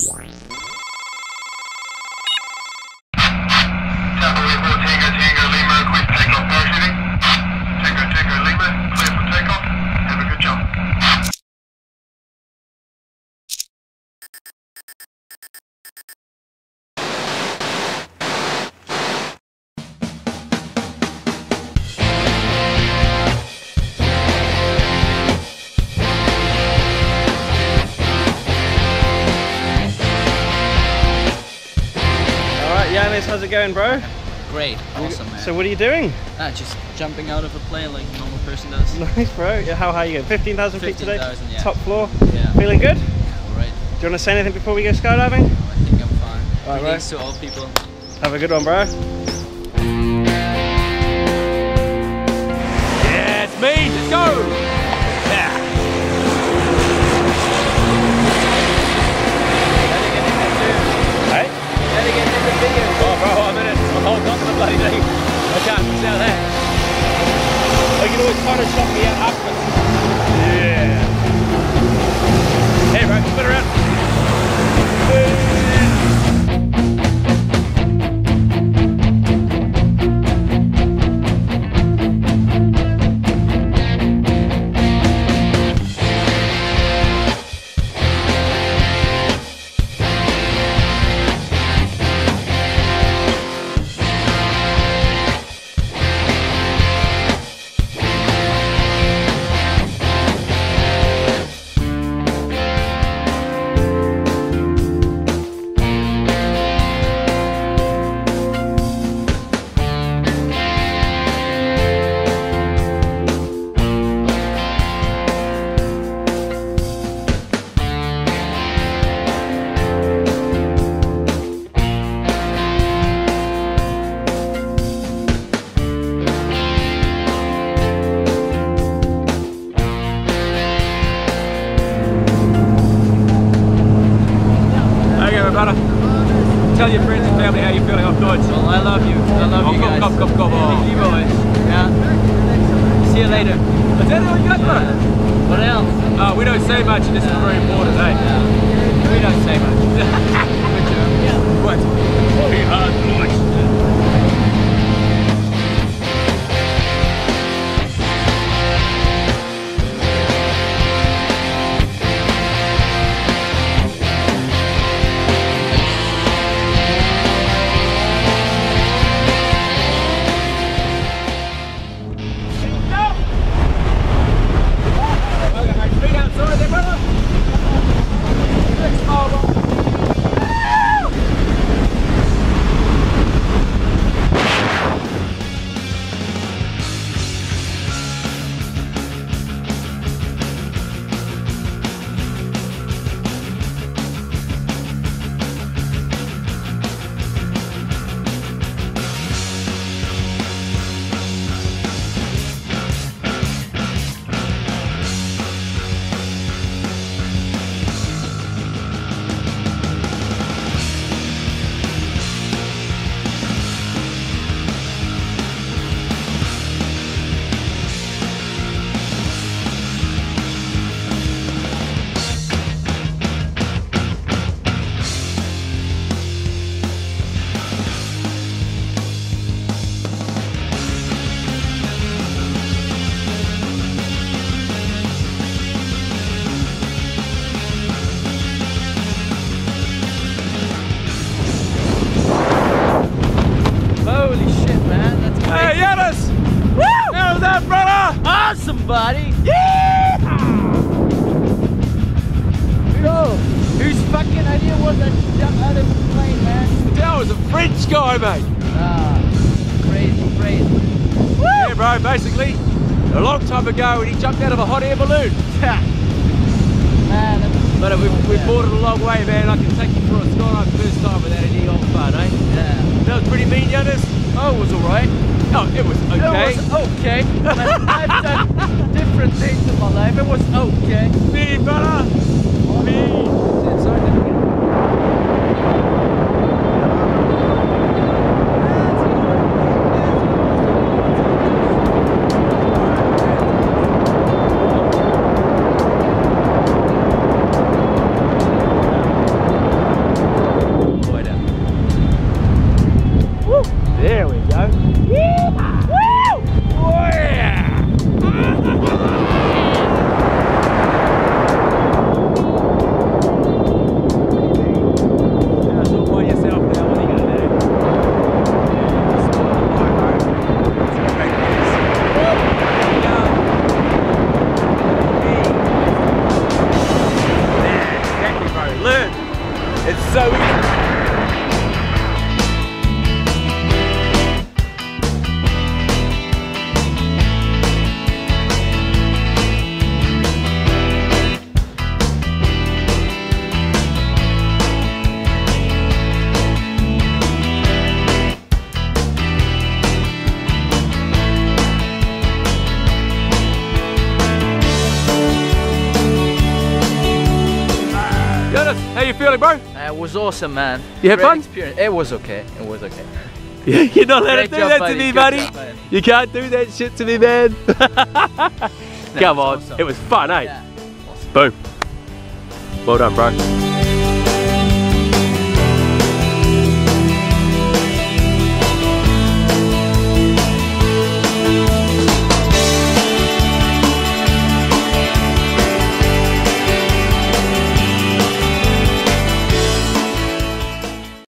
Wow. How's it going, bro? Great, awesome, man. So what are you doing? ah, just jumping out of a plane like a normal person does. Nice, bro. Yeah, How high are you going? 15,000 feet today? 15,000, yeah. Top floor? Yeah. Feeling good? All right, Do you want to say anything before we go skydiving? I think I'm fine. All right, Greetings to all people. Have a good one, bro. Yeah, it's me. Let's go. Tell your friends and family how you're feeling off Dodge. Well, I love you. I love Oh, you guys. come, come, come on. Thank you, boys. Yeah. See you later. Is that all you got, brother? What else? Uh, we don't say much and this is very important, eh? We don't say much. a mate. Ah, crazy, crazy. Yeah, bro, basically, a long time ago when he jumped out of a hot air balloon. Man, But we, we brought it a long way, man. I can take you for a skyline first time without any old fun, eh? yeah. That was pretty mean, Jannis. Oh, it was alright. Oh, it was okay. It was okay. I've done different things in my life. It was okay. Me, brother. Me. learn. It's so easy. How you feeling, bro? Uh, it was awesome, man. You had Great fun? Experience. It was okay. It was okay. You're not allowed to do job, that buddy. to me, Good buddy. job. You can't do that shit to me, man. Come on, awesome. it was fun, eh? Yeah. Boom. Well done, bro.